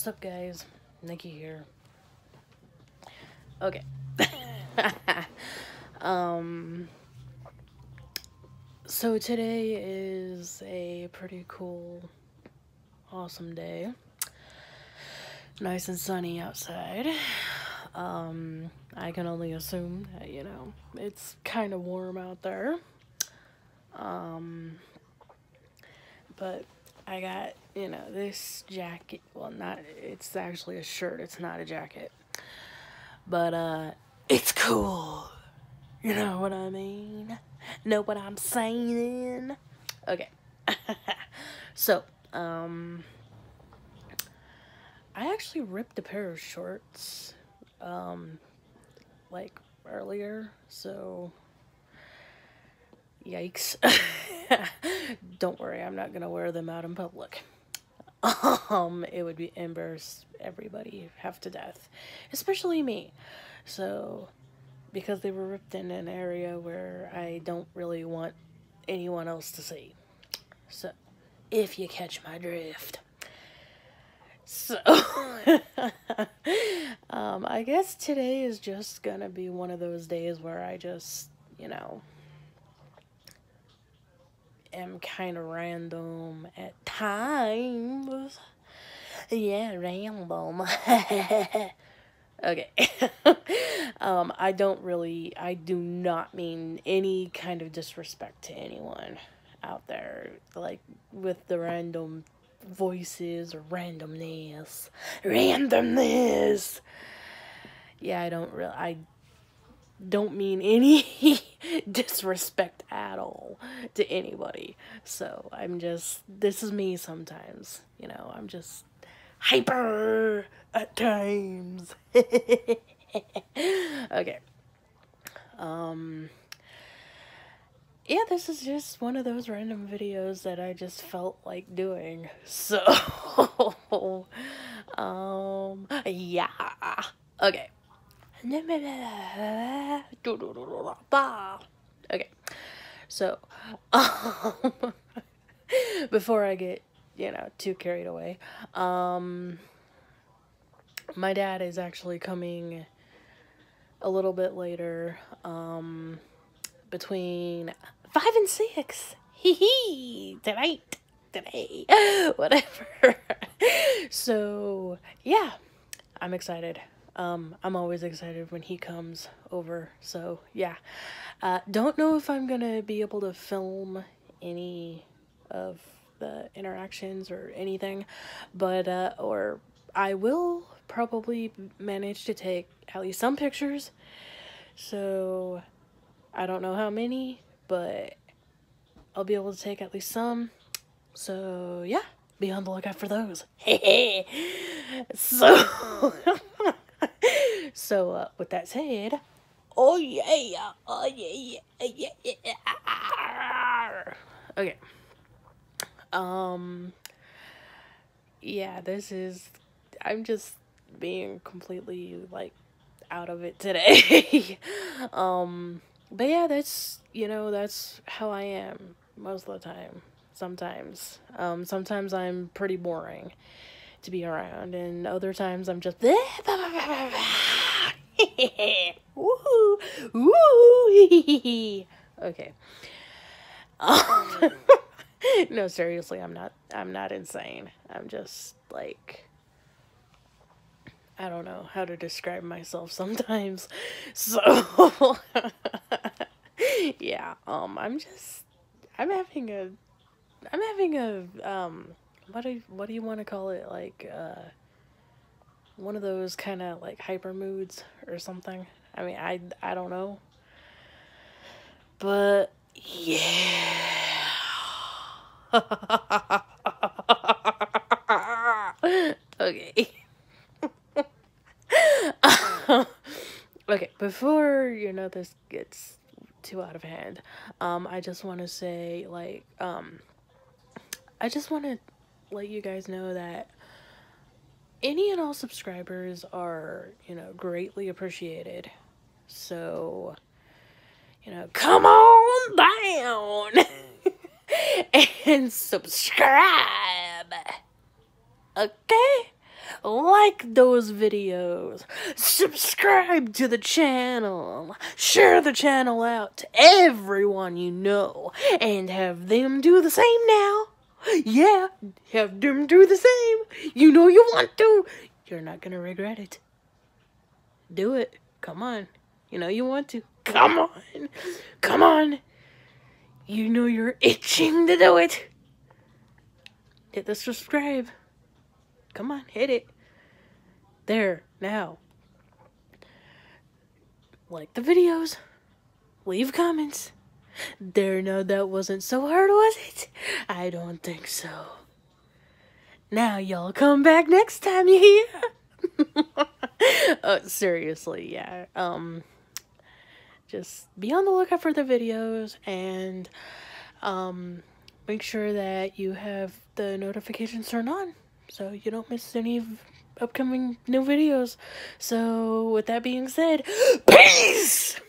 What's up, guys? Nikki here. Okay. um. So today is a pretty cool, awesome day. Nice and sunny outside. Um, I can only assume that, you know, it's kind of warm out there. Um, but I got, you know, this jacket. Well, not, it's actually a shirt, it's not a jacket. But, uh, it's cool. You know what I mean? Know what I'm saying? Okay. so, um, I actually ripped a pair of shorts, um, like earlier, so yikes. Don't worry, I'm not gonna wear them out in public. Um, it would be embarrass everybody half to death, especially me. So, because they were ripped in an area where I don't really want anyone else to see. So, if you catch my drift. So, um, I guess today is just gonna be one of those days where I just, you know, am kind of random at times. Yeah, random. okay. um, I don't really, I do not mean any kind of disrespect to anyone out there, like with the random voices or randomness. Randomness! Yeah, I don't really, I don't mean any disrespect at all to anybody. So I'm just, this is me sometimes, you know, I'm just hyper at times. okay. Um, yeah, this is just one of those random videos that I just felt like doing. So, um, yeah. Okay. Okay. So, um, before I get, you know, too carried away, um, my dad is actually coming a little bit later, um, between five and six. Hee hee. Tonight. Today. Whatever. so, yeah. I'm excited. Um, I'm always excited when he comes over. So, yeah. Uh, don't know if I'm gonna be able to film any of the interactions or anything, but, uh, or I will probably manage to take at least some pictures. So, I don't know how many, but I'll be able to take at least some. So, yeah, be on the lookout for those. so, so uh, with that said, oh yeah, oh yeah, yeah, yeah, yeah. Okay. Um, yeah, this is, I'm just being completely like out of it today. um, but yeah, that's, you know, that's how I am most of the time. Sometimes. Um, sometimes I'm pretty boring to be around, and other times I'm just. Woohoo! Woo! okay. Um, no, seriously, I'm not. I'm not insane. I'm just like. I don't know how to describe myself sometimes. So yeah, um I'm just I'm having a I'm having a um what do you, what do you want to call it like uh one of those kind of like hyper moods or something. I mean, I I don't know. But yeah. okay. okay, before you know this gets too out of hand, um, I just want to say like um, I just want to let you guys know that any and all subscribers are you know greatly appreciated. So you know, come on down and subscribe. Okay? like those videos, subscribe to the channel, share the channel out to everyone you know, and have them do the same now. Yeah, have them do the same. You know you want to. You're not gonna regret it. Do it. Come on. You know you want to. Come on. Come on. You know you're itching to do it. Hit the subscribe. Come on, hit it. There, now. Like the videos. Leave comments. There, no, that wasn't so hard, was it? I don't think so. Now, y'all come back next time, you hear? uh, seriously, yeah. Um, just be on the lookout for the videos and um, make sure that you have the notifications turned on so you don't miss any upcoming new videos. So, with that being said, peace!